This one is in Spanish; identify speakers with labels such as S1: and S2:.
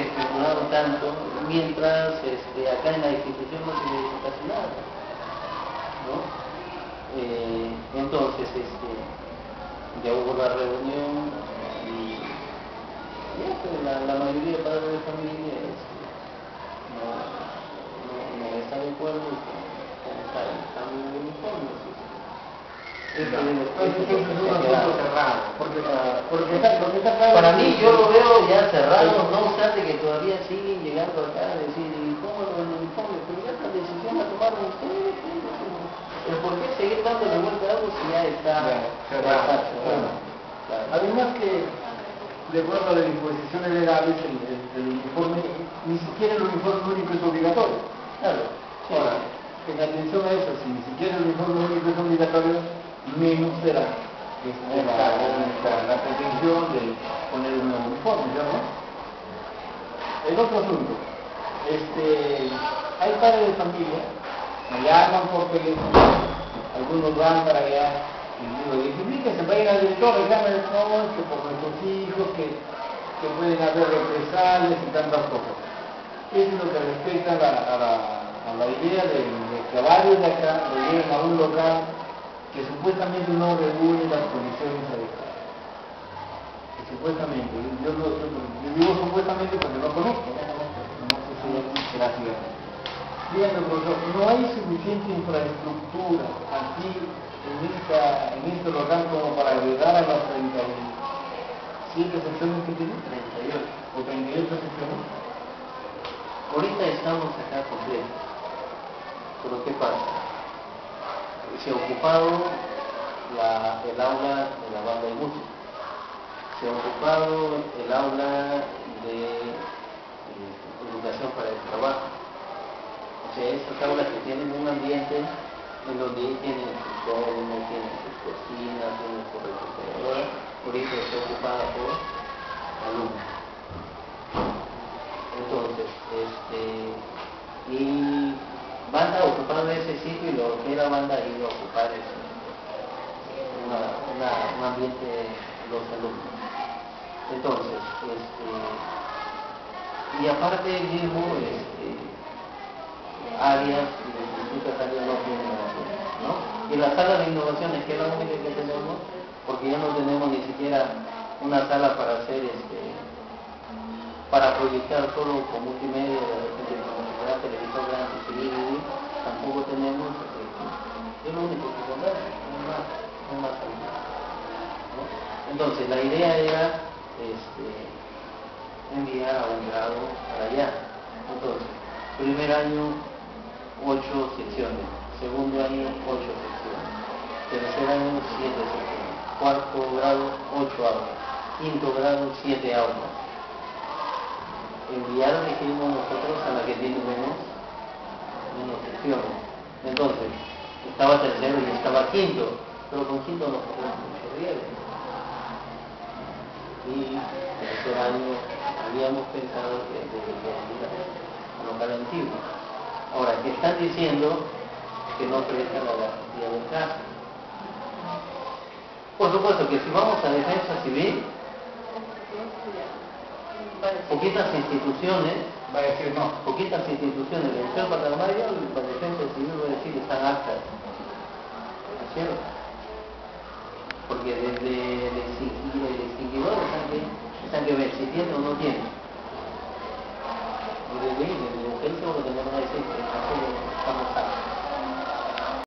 S1: especulado tanto, mientras este, acá en la institución no se le dice casi nada. ¿no? Eh, entonces, este, ya hubo la reunión y ya, pues, la, la mayoría de padres de familia este, no, no, no está de acuerdo con, con el cambio de
S2: Este, entonces,
S1: es
S2: un asunto cerrado, porque,
S1: Para mí yo lo veo ya cerrado, no todavía siguen llegando acá a decir, ¿y cómo lo del uniforme? Pero ya esta decisión la tomaron ustedes. ¿El por qué seguir dándole vuelta a algo si ya está.
S2: Además que, de acuerdo a las disposiciones legales, el, el- el uniforme, ni siquiera el uniforme único es obligatorio.
S1: Claro, sí.
S2: Ahora, en atención a eso, si ni siquiera el uniforme único es obligatorio, menos será la, la- la pretensión de poner un nuevo uniforme, ¿ya no? El otro asunto, este, hay padres de familia, me llaman por teléfono, algunos van para allá, y digo, identifíquense, vayan al director, reclamen no, que por nuestros hijos, que, que pueden haber represalias y tantas cosas. Eso es lo que respecta a la, la, idea de, de que varios de acá lo lleven a un local que supuestamente no reúne las condiciones adecuadas. Supuestamente, yo, lo, digo supuestamente porque no conozco, no sé si será cierto. Díganme, no hay suficiente infraestructura aquí en, esta, en este local como para ayudar a las 37 secciones que tiene,
S1: 38.
S2: o 38 secciones.
S1: Ahorita estamos acá completos. Pero ¿qué pasa? Se ha ocupado la- el aula de la banda de música. Se ha ocupado el aula de eh, educación para el trabajo. O sea, esas aulas que tienen un ambiente en donde tienen sus hornos, tienen sus cocinas, tienen su refrigeradora, ahorita está ocupada por alumnos. Entonces, este, y banda ocupando ese sitio y lo que era banda ha ido a ocupar ese, una- una- un ambiente los alumnos. Entonces, este, y aparte mismo, este, áreas y distintas áreas no tienen acceso, ¿no? Y la sala de innovaciones, que es la única que tenemos, porque ya no tenemos ni siquiera una sala para hacer este para proyectar solo con multimedia, de repente fuera televisor grande, y DVD, tampoco tenemos, este, es lo único que contamos, no más, no más ayuda, ¿no? Entonces la idea era este, enviar a un grado para allá. Entonces, primer año, ocho secciones, segundo año, ocho secciones, tercer año, siete secciones, cuarto grado, ocho aulas, quinto grado, siete aulas enviar dijimos nosotros a la que tiene menos, menos secciones. Entonces, estaba tercero y estaba quinto, pero con quinto no podemos mucho riesgo. Y tercer año habíamos pensado que debería ir al local antiguo. Ahora, que están diciendo que no prestan la garantía del caso. Por supuesto que si vamos a defensa civil, poquitas instituciones,
S2: Va a decir no.
S1: poquitas instituciones de Museo y la defensa civil va a decir están actas. ¿No es cierto? porque desde el el exigidor están que, que ver si tiene o no tiene. Ahí, que